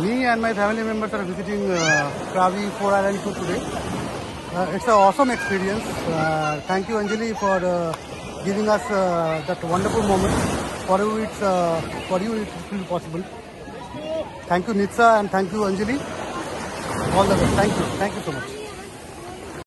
Me and my family members are visiting uh, Krabi 4 Island 2 today. Uh, it's an awesome experience. Uh, thank you Anjali for uh, giving us uh, that wonderful moment. For you, it's uh, for you it will be possible. Thank you Nitsa and thank you Anjali. All the best. Thank you. Thank you so much.